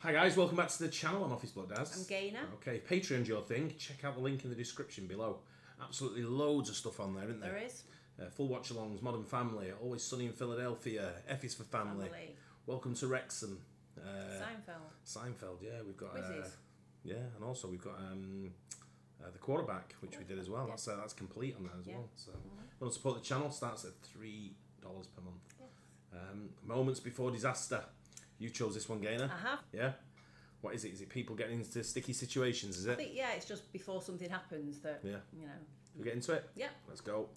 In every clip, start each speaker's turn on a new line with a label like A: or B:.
A: Hi guys, welcome back to the channel. I'm Office Bloke Daz.
B: I'm Gaynor.
A: Okay, Patreon's your thing. Check out the link in the description below. Absolutely loads of stuff on there, isn't there?
B: There is.
A: Uh, full watch alongs, Modern Family, Always Sunny in Philadelphia, F is for Family.
B: Family.
A: Welcome to Wrexham. Uh,
B: Seinfeld.
A: Seinfeld, yeah, we've got. Uh, yeah, and also we've got um, uh, the quarterback, which we did as well.
B: Yeah.
A: That's uh, that's complete on that as
B: Yeah.
A: Well. So, if you want to support the channel? Starts at three dollars per month. Um, moments before disaster. You chose this one, Gaynor.
B: I have.
A: Yeah. What is it? Is it people getting into sticky situations? Is
B: I
A: it?
B: think yeah, it's just before something happens that
A: Yeah.
B: you know.
A: We get into it.
B: Yeah.
A: Let's go.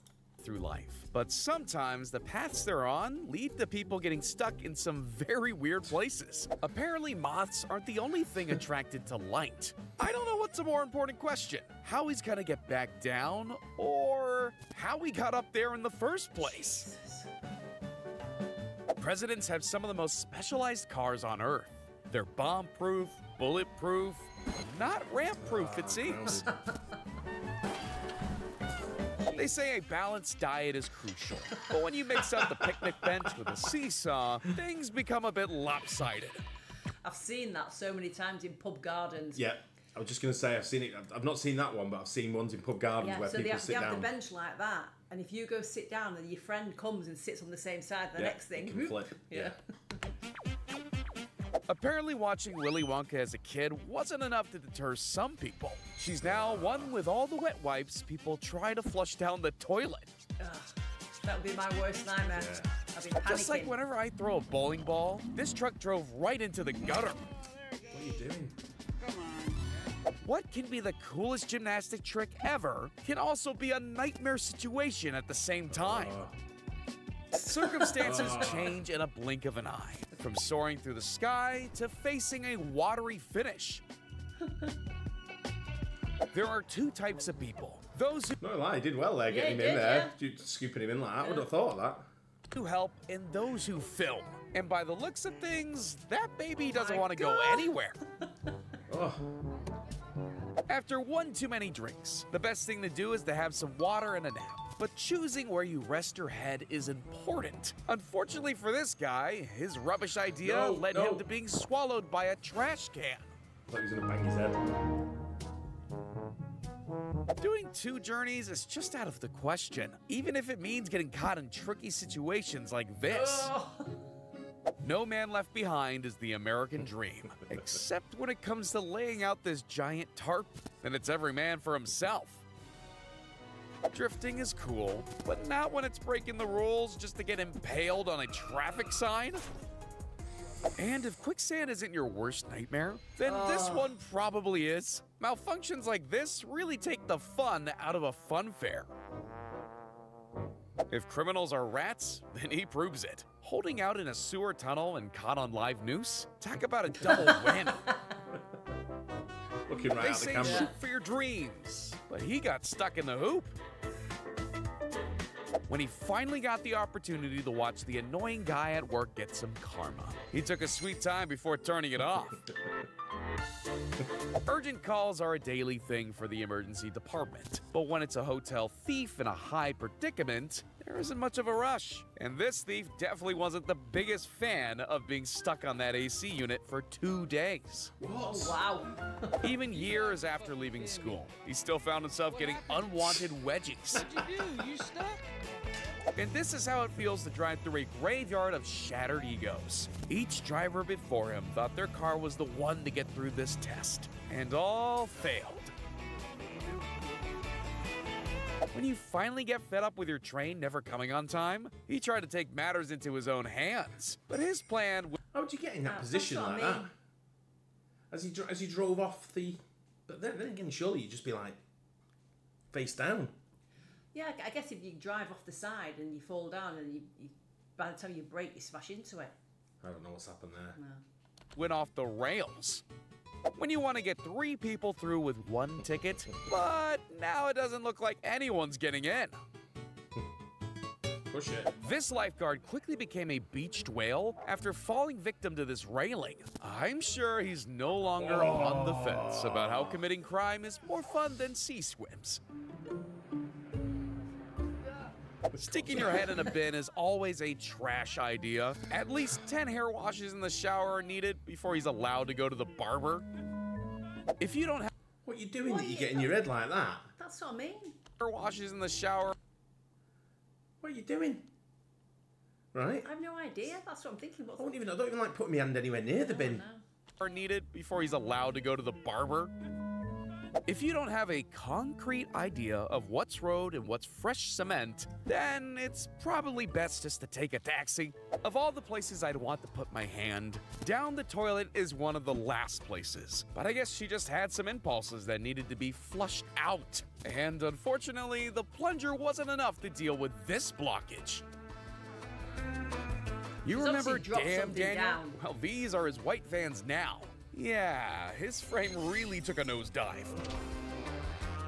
C: through life. But sometimes the paths they're on lead to people getting stuck in some very weird places. Apparently, moths aren't the only thing attracted to light. I don't know what's a more important question how he's gonna get back down, or how he got up there in the first place. Presidents have some of the most specialized cars on Earth. They're bomb proof, bulletproof, not ramp proof, it seems. They say a balanced diet is crucial, but when you mix up the picnic bench with a seesaw, things become a bit lopsided.
B: I've seen that so many times in pub gardens.
A: Yeah. I was just going to say I've seen it. I've- I've not seen that one, but I've seen ones in pub gardens
B: Yeah,
A: where
B: so
A: people
B: they have,
A: sit
B: they have
A: down.
B: the bench like that, and if you go sit down and your friend comes and sits on the same side, the
A: Yeah,
B: next thing,
A: can flip.
B: Yeah.
C: Apparently, watching Willy Wonka as a kid wasn't enough to deter some people. She's now one with all the wet wipes people try to flush down the toilet.
B: Ugh, that would be my worst nightmare. I've been.
C: Just like whenever I throw a bowling ball, this truck drove right into the gutter.
A: What are you doing?
C: What can be the coolest gymnastic trick ever can also be a nightmare situation at the same time. Uh. Circumstances uh. change in a blink of an eye, from soaring through the sky to facing a watery finish. There are two types of people those who
A: No lie, he did well there, getting
B: he
A: him in
B: did,
A: there,
B: yeah.
A: Dude, scooping him in like that. I would have thought of that.
C: who help and those who film. And by the looks of things, that baby oh
B: doesn't
C: want to go anywhere.
A: Oh,
C: After one too many drinks, the best thing to do is to have some water and a nap. But choosing where you rest your head is important. Unfortunately for this guy, his rubbish idea
A: No,
C: led
A: no.
C: him to being swallowed by a trash can.
A: I thought he was to bang his head.
C: Doing two journeys is just out of the question, even if it means getting caught in tricky situations like this.
B: Oh,
C: No man left behind is the American dream, except when it comes to laying out this giant tarp, then it's every man for himself. Drifting is cool, but not when it's breaking the rules just to get impaled on a traffic sign. And if quicksand isn't your worst nightmare, then this one probably is. Malfunctions like this really take the fun out of a fun fair. If criminals are rats, then he proves it. Holding out in a sewer tunnel and caught on live noose? Talk about a double whammy.
A: Looking right
C: They
A: at the
C: say
A: camera.
C: shoot for your dreams, but he got stuck in the hoop. When he finally got the opportunity to watch the annoying guy at work get some karma, he took a sweet time before turning it off. Urgent calls are a daily thing for the emergency department, but when it's a hotel thief in a high predicament, there isn't much of a rush. And this thief definitely wasn't the biggest fan of being stuck on that AC unit for two days.
B: oh wow.
C: Even years after leaving school, he still found himself getting unwanted wedgies.
D: What'd you do? You stuck?
C: And this is how it feels to drive through a graveyard of shattered egos. Each driver before him thought their car was the one to get through this test, and all failed. When you finally get fed up with your train never coming on time, he tried to take matters into his own hands. But his plan w-
A: How would you get in that
B: Uh,
A: position like
B: what I
A: that? As he dro- as he drove off the, but then, then again, surely you'd just be like face down.
B: Yeah, I guess if you drive off the side and you fall down and you, you by the time you brake, you smash into it.
A: I don't know what's happened there.
B: No.
C: went off the rails. When you want to get three people through with one ticket, but now it doesn't look like anyone's getting in.
A: Push it.
C: This lifeguard quickly became a beached whale after falling victim to this railing. I'm sure he's no longer on the fence about how committing crime is more fun than sea swims. Sticking your head in a bin is always a trash idea. At least 10 hair washes in the shower are needed before he's allowed to go to the barber. If you don't have
A: What are you doing
B: What
A: that you
B: you-
A: get in your head like that?
B: That's what I mean.
C: hair washes in the shower,
A: What are you doing? Right?
B: I have no idea. That's what I'm thinking. What's
A: I don't even. I don't even like putting my hand anywhere near the bin.
C: are needed before he's allowed to go to the barber. If you don't have a concrete idea of what's road and what's fresh cement, then it's probably best just to take a taxi. Of all the places I'd want to put my hand, down the toilet is one of the last places. But I guess she just had some impulses that needed to be flushed out. And unfortunately, the plunger wasn't enough to deal with this blockage. You remember Damn Daniel?
B: down.
C: Well, these are his white Vans now. Yeah, his frame really took a nosedive.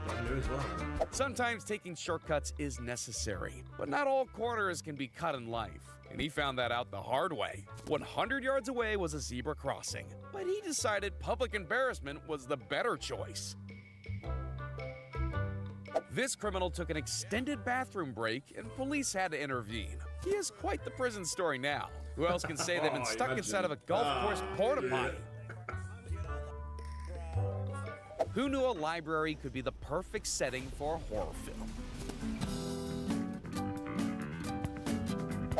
A: Brand new as well.
C: Sometimes taking shortcuts is necessary, but not all corners can be cut in life. And he found that out the hard way. 100 yards away was a zebra crossing, but he decided public embarrassment was the better choice. This criminal took an extended bathroom break, and police had to intervene. He is quite the prison story now. Who else can say they've been
A: Oh,
C: stuck
A: imagine.
C: inside of a golf course
A: Ah,
C: porta potty? Who knew a library could be the perfect setting for a horror film?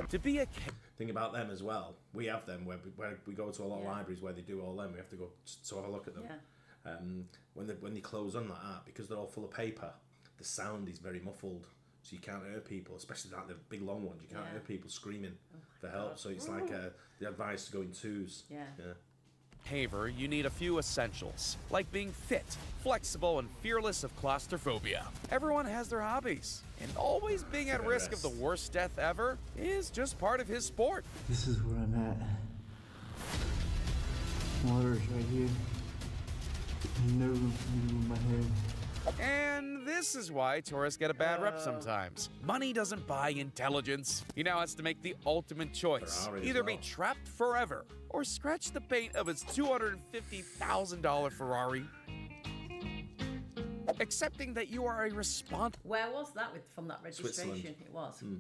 C: To be a ca-
A: Thing about them as well. We have them where we, where we go to a lot of
B: Yeah.
A: libraries where they do all them. We have to go t- to have a look at them.
B: Yeah.
A: Um, when they when they close on like that because they're all full of paper, the sound is very muffled, so you can't hear people, especially like the big long ones. You can't
B: Yeah. Oh
A: hear people screaming for help. So it's like uh, the advice to go in twos.
B: Yeah.
A: Yeah.
C: Paver, you need a few essentials, like being fit, flexible, and fearless of claustrophobia. Everyone has their hobbies, and always being at risk of the worst death ever is just part of his sport.
D: This is where I'm at. Water's right here. No room for me to move my head.
C: And this is why tourists get a bad rep uh. sometimes. Money doesn't buy intelligence. He now has to make the ultimate choice
A: Ferrari as
C: either be trapped forever or scratch the paint of his $250,000 Ferrari. Accepting that you are a responsible
B: Where was that with from that registration? It was. Hmm.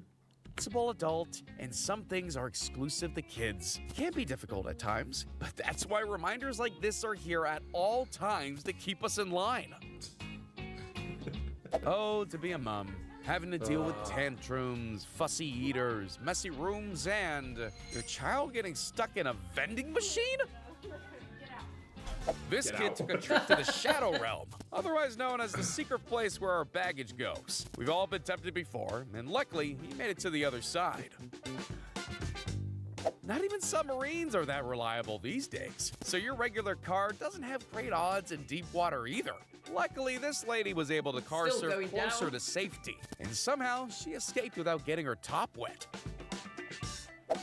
C: adult, and some things are exclusive to kids. Can be difficult at times, but that's why reminders like this are here at all times to keep us in line. Oh, to be a mom. Having to deal with tantrums, fussy eaters, messy rooms, and your child getting stuck in a vending machine? This
A: Get
C: kid
A: out.
C: took a trip to the Shadow Realm, otherwise known as the secret place where our baggage goes. We've all been tempted before, and luckily, he made it to the other side. Not even submarines are that reliable these days, so your regular car doesn't have great odds in deep water either. Luckily, this lady was able to car
B: Still
C: surf closer
B: down.
C: to safety, and somehow she escaped without getting her top wet.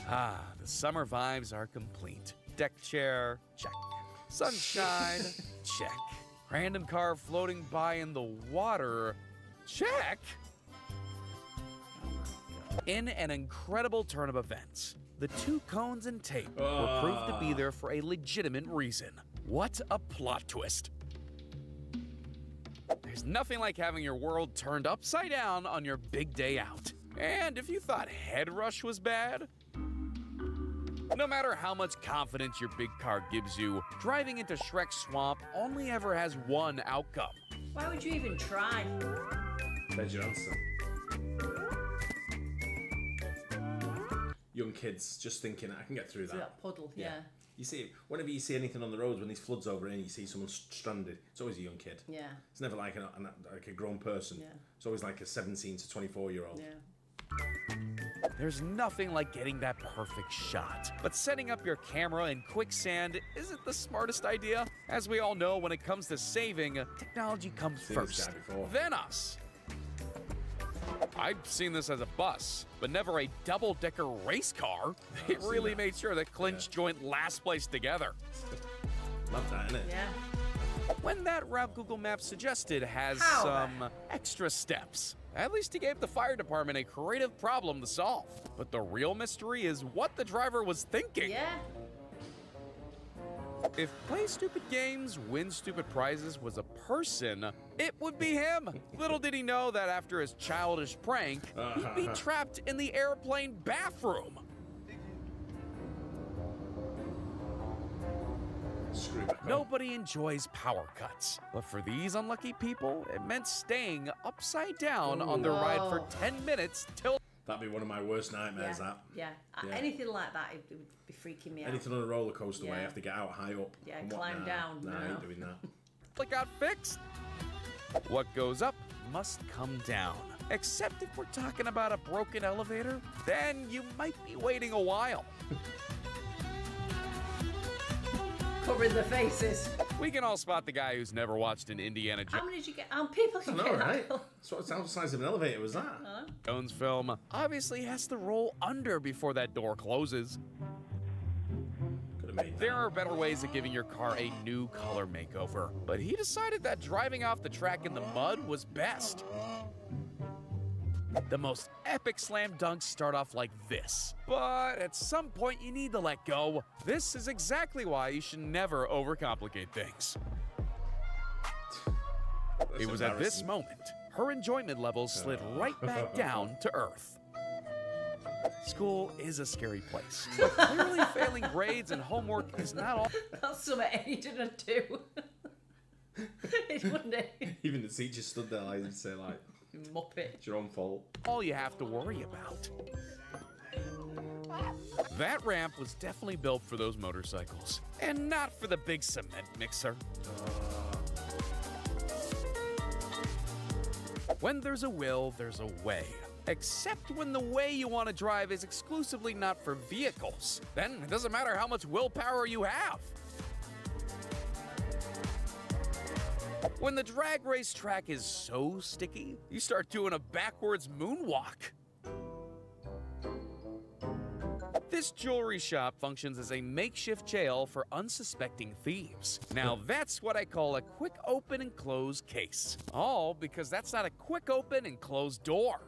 C: Ah, the summer vibes are complete. Deck chair, check. Sunshine, check. Random car floating by in the water, check. In an incredible turn of events, the two cones and tape were ah. proved to be there for a legitimate reason. What a plot twist! There's nothing like having your world turned upside down on your big day out. And if you thought Head Rush was bad, no matter how much confidence your big car gives you, driving into Shrek Swamp only ever has one outcome.
B: Why would you even try?
A: There's your Young kids just thinking, I can get through
B: Through
A: that.
B: that puddle, yeah.
A: You see, whenever you see anything on the roads when these floods over and you see someone stranded. It's always a young kid.
B: Yeah.
A: It's never like a, an like a grown person.
B: Yeah.
A: It's always like a 17 to 24 year old.
B: Yeah.
C: There's nothing like getting that perfect shot. But setting up your camera in quicksand isn't the smartest idea. As we all know, when it comes to saving, technology comes first, then us. I've seen this as a bus, but never a double decker race car.
A: Oh, it
C: really
A: that.
C: made sure the clinch joint last place together.
A: Love that, innit?
B: Yeah.
C: When that route Google Maps suggested has
B: How
C: some extra steps. At least he gave the fire department a creative problem to solve. But the real mystery is what the driver was thinking.
B: Yeah.
C: If Play Stupid Games, Win Stupid Prizes was a person, it would be him. Little did he know that after his childish prank, he'd be uh-huh. trapped in the airplane bathroom.
A: Screw back on.
C: Nobody enjoys power cuts, but for these unlucky people, it meant staying upside down on their ride for 10 minutes till
A: That'd be one of my worst nightmares.
B: yeah.
A: That
B: Yeah.
A: Yeah.
B: Anything like that, it, it would be freaking me out.
A: anything on a roller coaster where you
B: Yeah.
A: have to get out high up.
B: Yeah,
A: and
B: climb
A: nah,
B: down,
A: Nah, I ain't
B: no.
A: doing that.
C: it got fixed. What goes up must come down. Except if we're talking about a broken elevator, then you might be waiting a while.
B: Covering the faces.
C: We can all spot the guy who's never watched an Indiana Jones.
B: How many did you get? How many people
A: I
B: did you
A: know,
B: get?
A: right?
B: that?
A: So what sound size of an elevator was that?
C: Jones film obviously has to roll under before that door closes.
A: Could have made
C: There are better ways of giving your car a new color makeover, but he decided that driving off the track in the mud was best. The most epic slam dunks start off like this, but at some point you need to let go. This is exactly why you should never overcomplicate things.
A: That's
C: It was at this moment her enjoyment levels slid uh. right back down to earth. School is a scary place, but clearly failing grades and homework is not all.
B: That's something Eddie didn't do. it wouldn't?
A: Even the teacher stood there like and say like,
B: Muppet.
A: "It's your own fault."
C: all you have to worry about. That ramp was definitely built for those motorcycles, and not for the big cement mixer. When there's a will, there's a way. Except when the way you want to drive is exclusively not for vehicles. Then it doesn't matter how much willpower you have. When the drag race track is so sticky, you start doing a backwards moonwalk. This jewelry shop functions as a makeshift jail for unsuspecting thieves. Now, that's what I call a quick open and close case. All because that's not a quick open and close door.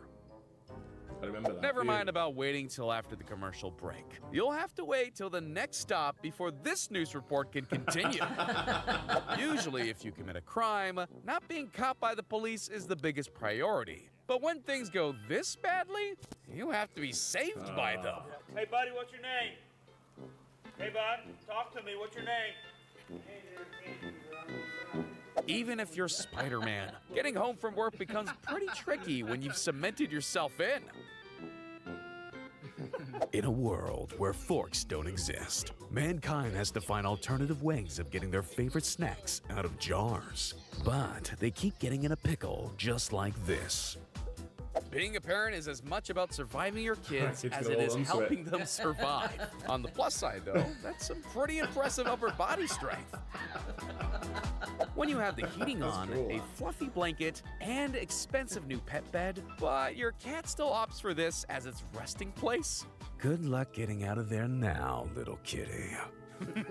A: I remember that.
C: Never
A: Yeah.
C: mind about waiting till after the commercial break. You'll have to wait till the next stop before this news report can continue. Usually, if you commit a crime, not being caught by the police is the biggest priority. But when things go this badly, you have to be saved by ah. them.
E: Hey, buddy, what's your name? Hey, bud, talk to me. What's your name?
C: Even if you're Spider Man, getting home from work becomes pretty tricky when you've cemented yourself in. In a world where forks don't exist, mankind has to find alternative ways of getting their favorite snacks out of jars. But they keep getting in a pickle just like this. Being a parent is as much about surviving your kids
A: Kids
C: as it is
A: it all it.
C: helping them survive. On the plus side, though, that's some pretty impressive upper body strength. When you have the heating on,
A: cool.
C: a fluffy blanket, and expensive new pet bed, but your cat still opts for this as its resting place. Good luck getting out of there now, little kitty.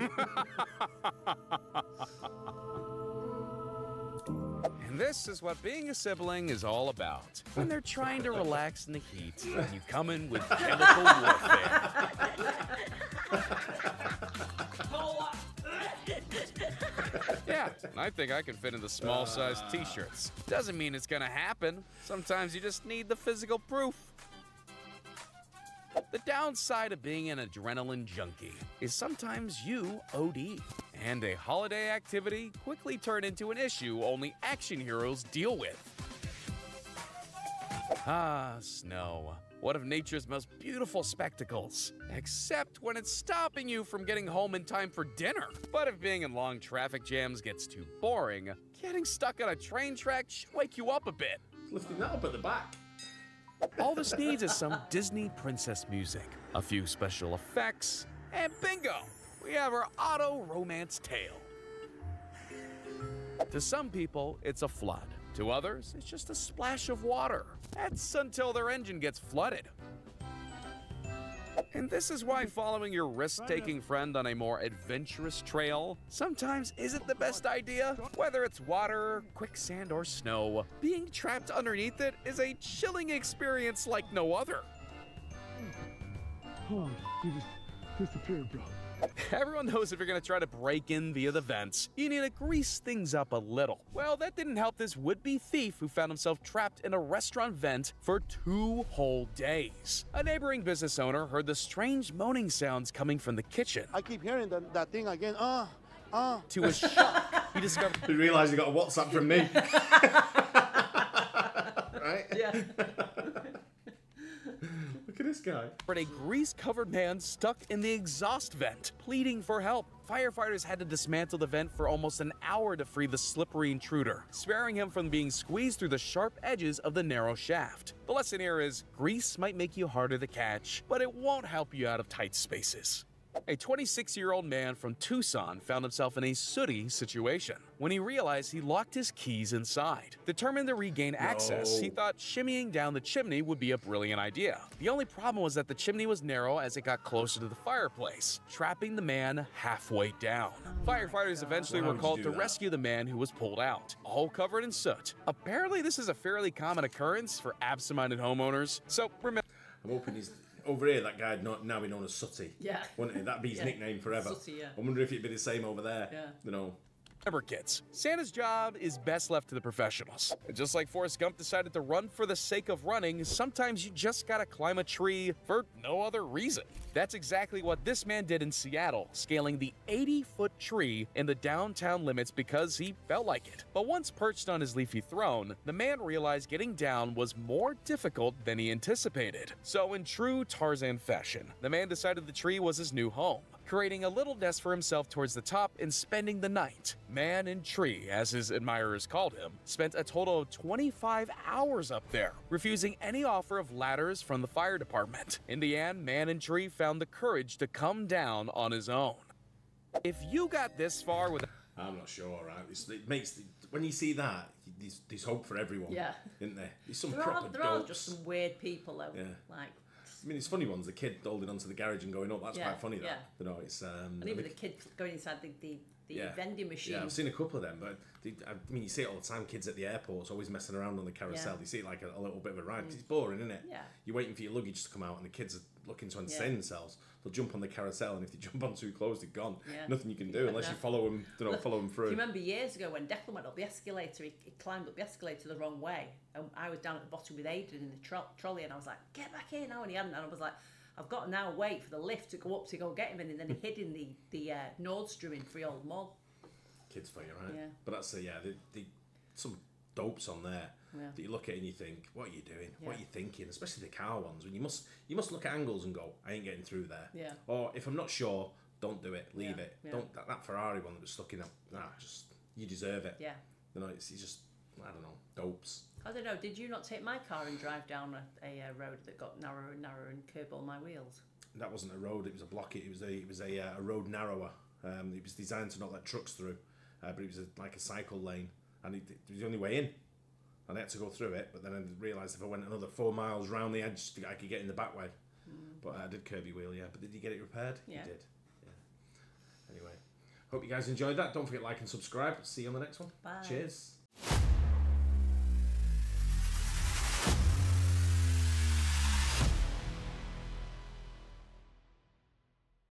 C: And this is what being a sibling is all about. When they're trying to relax in the heat, and you come in with chemical warfare. Yeah, I think I can fit in the small size t shirts. Doesn't mean it's gonna happen. Sometimes you just need the physical proof. The downside of being an adrenaline junkie is sometimes you OD, and a holiday activity quickly turn into an issue only action heroes deal with. Ah, snow. One of nature's most beautiful spectacles. Except when it's stopping you from getting home in time for dinner. But if being in long traffic jams gets too boring, getting stuck on a train track should wake you up a bit.
A: Lifting that up at the back.
C: All this needs is some Disney princess music, a few special effects, and bingo! We have our auto romance tale. To some people, it's a flood. To others, it's just a splash of water. That's until their engine gets flooded. And this is why following your risk taking friend on a more adventurous trail sometimes isn't the best idea. Whether it's water, quicksand, or snow, being trapped underneath it is a chilling experience like no other.
D: Oh, you just disappeared, bro.
C: Everyone knows if you're gonna try to break in via the vents, you need to grease things up a little. Well, that didn't help this would-be thief who found himself trapped in a restaurant vent for two whole days. A neighboring business owner heard the strange moaning sounds coming from the kitchen.
F: I keep hearing that, that thing again. Ah, ah.
C: To his shock, he discovered
A: He realised he got a WhatsApp from me. right?
B: Yeah.
A: At this guy.
C: a grease-covered man stuck in the exhaust vent, pleading for help. Firefighters had to dismantle the vent for almost an hour to free the slippery intruder, sparing him from being squeezed through the sharp edges of the narrow shaft. The lesson here is grease might make you harder to catch, but it won't help you out of tight spaces. A 26 year old man from Tucson found himself in a sooty situation when he realized he locked his keys inside. Determined to regain access, he thought shimmying down the chimney would be a brilliant idea. The only problem was that the chimney was narrow as it got closer to the fireplace, trapping the man halfway down. Firefighters eventually were called to
A: that?
C: rescue the man who was pulled out, all covered in soot. Apparently, this is a fairly common occurrence for absent minded homeowners, so remember.
A: I'm hoping he's over here. That guy'd not now be known as Sooty.
B: Yeah.
A: Wouldn't he? That'd be his
B: Yeah.
A: nickname forever.
B: Sooty, yeah.
A: I wonder if it'd be the same over there.
B: Yeah.
A: You know.
C: Remember, kids, Santa's job is best left to the professionals. Just like Forrest Gump decided to run for the sake of running, sometimes you just gotta climb a tree for no other reason. That's exactly what this man did in Seattle, scaling the 80 foot tree in the downtown limits because he felt like it. But once perched on his leafy throne, the man realized getting down was more difficult than he anticipated. So, in true Tarzan fashion, the man decided the tree was his new home creating a little nest for himself towards the top and spending the night. Man in Tree, as his admirers called him, spent a total of 25 hours up there, refusing any offer of ladders from the fire department. In the end, Man in Tree found the courage to come down on his own. If you got this far with
A: I'm not sure, right? It's, it makes the, when you see that, there's, there's hope for everyone.
B: Yeah.
A: Isn't there? There's some
B: There are,
A: proper
B: there are
A: dopes.
B: just some weird people though.
A: Yeah.
B: Like,
A: I mean, it's funny ones. The kid holding onto the garage and going up. That's
B: Yeah,
A: quite funny. That
B: yeah.
A: you know, it's um.
B: and even the kid going inside the, the, the
A: yeah.
B: vending machine.
A: Yeah, I've seen a couple of them, but they, I mean, you see it all the time. Kids at the airports always messing around on the carousel.
B: Yeah. Mm.
A: You see it like a, a little bit of a ride. 'cause It's boring, isn't it?
B: Yeah.
A: You're waiting for your luggage to come out, and the kids are looking to entertain
B: Yeah.
A: themselves. They'll jump on the carousel, and if they jump on too close, they're gone.
B: Yeah.
A: Nothing you can do unless you follow them. You know, follow them through.
B: Do you remember years ago when Declan went up the escalator? He, he climbed up the escalator the wrong way, and I was down at the bottom with Aidan in the tro- trolley, and I was like, "Get back here now!" And he hadn't, and I was like, "I've got to now wait for the lift to go up to go get him," and then he hid in the the uh, Nordstrom in Freehold Mall.
A: kids for you, right?
B: Yeah.
A: But that's the yeah, the, the, some dopes on there
B: Yeah.
A: that you look at and you think, what are you doing? What are you thinking? Especially the car ones when you must you must look at angles and go, I ain't getting through there.
B: Yeah.
A: Or if I'm not sure, don't do it. Leave
B: Yeah,
A: it.
B: yeah.
A: Don't that, that Ferrari one that was stuck in a nah, just you deserve it.
B: Yeah.
A: You know, it's, it's just I don't know, dopes.
B: I don't know. Did you not take my car and drive down a, a uh, road that got narrower and narrower and curb all my wheels?
A: That wasn't a road. It was a block. It was a it was a, uh, a road narrower. Um, it was designed to not let trucks through, uh, but it was a, like a cycle lane, and it, it was the only way in. And I had to go through it, but then I realised if I went another four miles round the edge, I could get in the back way. But I did curb your wheel, yeah. But did you get it repaired?
B: Yeah.
A: You did. Yeah. Anyway, hope you guys enjoyed that. Don't forget like and subscribe. See you on the next one.
B: Bye.
A: Cheers.